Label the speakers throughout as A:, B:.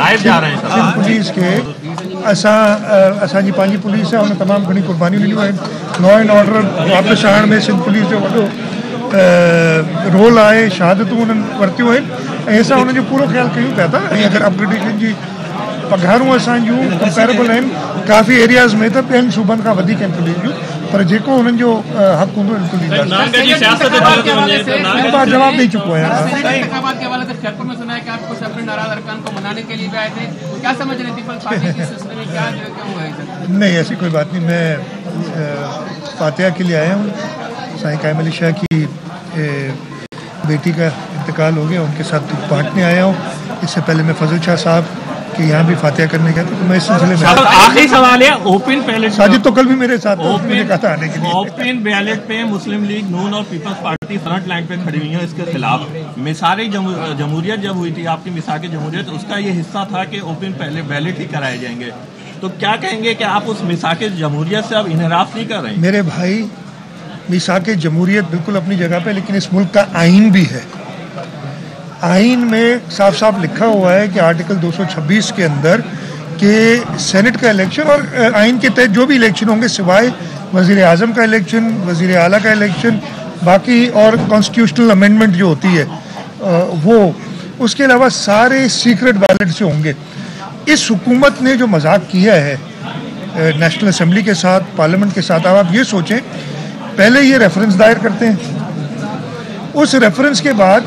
A: Live जा रहे हैं
B: पुलिस खे असां असांजी पंहिंजी पुलिस आहे हुन तमामु घणी कुर्बानियूं ॾिनियूं आहिनि। लॉ एंड ऑर्डर वापसि आणण में सिंध पुलिस जो वॾो रोल आहे शहादतूं हुननि वरितियूं आहिनि। ऐं असां हुननि जो पूरो ख़्यालु कयूं पिया था। ऐं अगरि अपग्रेडेशन जी पघारूं असांजूं कंपेरेबल आहिनि काफ़ी एरियाज़ में त ॿियनि सूबनि खां वधीक आहिनि पुलिस जूं। पर जेको हुननि जो हक़ हूंदो बिल्कुलु
C: के
B: जवाब ॾेई चुको आहियाँ।
C: अरकान को लिए भी आए थे। क्या समझ रहे थे पीपल्स पार्टी क्या
B: नहीं, ऐसी कोई बात नहीं। मैं फातह के लिए आया हूँ। साई कायम अली शाह की बेटी का इंतकाल हो गया। उनके साथ बांटने आया हूँ। इससे पहले मैं फजल शाह साहब के यहाँ भी फातिहा करने गया था तो मैं इस सिलसिले में
A: आखिरी सवाल है ओपन बैलेट
B: साजिद तो कल भी मेरे साथ मैंने कहा था आने के लिए।
A: ओपन बैलेट पे मुस्लिम लीग नून और पीपल्स पार्टी फ्रंट लाइन पे खड़ी हुई है इसके खिलाफ मिसारी जमू- जमहूरियत जब हुई थी आपकी मिसाक जमहूरियत उसका ये हिस्सा था कि ओपन पहले बैलेट ही कराए जाएँगे। तो क्या कहेंगे कि आप उस मिसाक जमहूरियत से अब इनहराफ नहीं कर रहे
B: मेरे भाई मिसाक जमहूरियत बिल्कुल अपनी जगह पे लेकिन इस मुल्क का आइन भी है। आइन में साफ़ साफ़ लिखा हुआ है कि आर्टिकल 226 के अंदर कि सेनेट का इलेक्शन और आइन के तहत जो भी इलेक्शन होंगे, सिवाय वज़ीर अजम का इलेक्शन वज़ीर अला का इलेक्शन, बाकी और कॉन्स्टिट्यूशनल अमेंडमेंट जो होती है वो, उसके अलावा सारे सीक्रेट बैलेट से होंगे। इस हुकूमत ने जो मज़ाक किया है नेशनल असम्बली के साथ, पार्लियामेंट के साथ अब आप ये सोचें, पहले ये रेफरेंस दायर करते हैं। उस रेफरेंस के बाद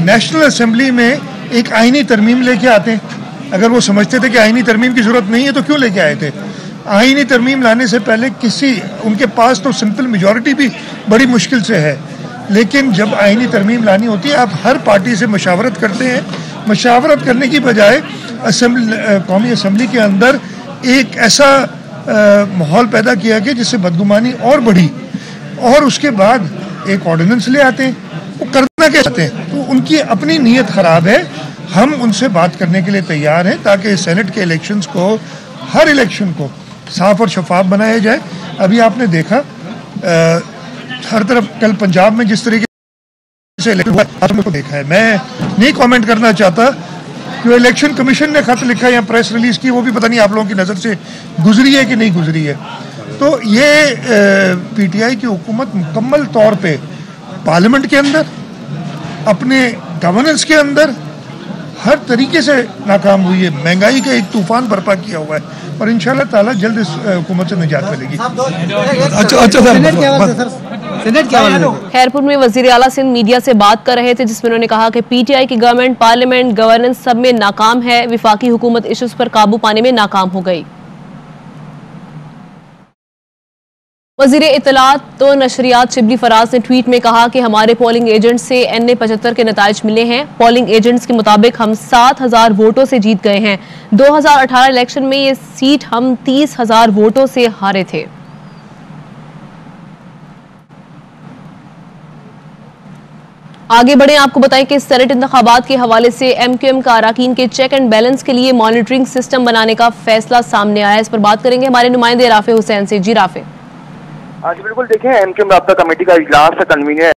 B: नेशनल असम्बली में एक आइनी तरमीम लेके आते अगर वो समझते थे कि आइनी तरमीम की ज़रूरत नहीं है तो क्यों लेके आए थे? आइनी तरमीम लाने से पहले किसी, उनके पास तो सिंपल मेजॉरिटी भी बड़ी मुश्किल से है। लेकिन जब आइनी तरमीम लानी होती है, आप हर पार्टी से मशावरत करते हैं। मशावरत करने की बजाय कौमी असम्बली के अंदर एक ऐसा माहौल पैदा किया गया कि जिससे बदगुमानी और बढ़ी। और उसके बाद एक ऑर्डिनेंस ले आते हैं। वो करना क्या चाहते हैं? तो उनकी अपनी नीयत खराब है। हम उनसे बात करने के लिए तैयार हैं ताकि सेनेट के इलेक्शंस को हर इलेक्शन को साफ़ और शफाफ बनाया जाए। अभी आपने देखा अ, हर तरफ़ कल पंजाब में जिस तरीके से इलेक्शन को देखा है। मैं नहीं कमेंट करना चाहता। कि इलेक्शन कमीशन ने खत लिखा या प्रेस रिलीज़ की वो भी पता नहीं आप लोगों की नज़र से गुजरी है कि नहीं गुजरी है। तो ये पीटीआई की हुकूमत मुकम्मल तौर पे पार्लियामेंट के अंदर अपने गवर्नेंस के अंदर हर तरीके से नाकाम हुई है। महँगाई का एक तूफ़ान बर्पा किया हुआ है और इन ताला जल्द इस हुकूमत से निजात मिलेगी।
D: अच्छा अच्छा सर
E: सेनेट क्या खैरपुर में वज़ीर अला सिंध मीडिया से बात कर रहे थे जिसमें उन्होंने कहा कि पीटीआई की गवर्नमेंट पार्लियामेंट गवर्नेंस सब में नाकाम है। विफाकी हुकूमत इश्यूज़ पर काबू पाने में नाकाम हो गई। वज़ीर इतलात तो नशरियात शिबली फराज ने ट्वीट में कहा कि हमारे पोलिंग एजेंट से एन ए पचहत्तर के नतज मिले हैं। पोलिंग एजेंट्स के मुताबिक हम सात हज़ार वोटों से जीत गए हैं। 2018 इलेक्शन में ये सीट हम तीस हज़ार वोटों से हारे थे। आगे बढ़े, आपको बताएँ कि सेनेट इंतबात के हवाले से एम क्यू एम का अरकान के चेक एंड बैलेंस के लिए मॉनिटरिंग सिस्टम बनाने का फैसला सामने आया इस पर बात करेंगे हमारे नुमाइंदे राफे हुसैन से। जी राफे।
F: हाँ जी बिल्कुल देखें एम के कमेटी का इजलास कन्वीनर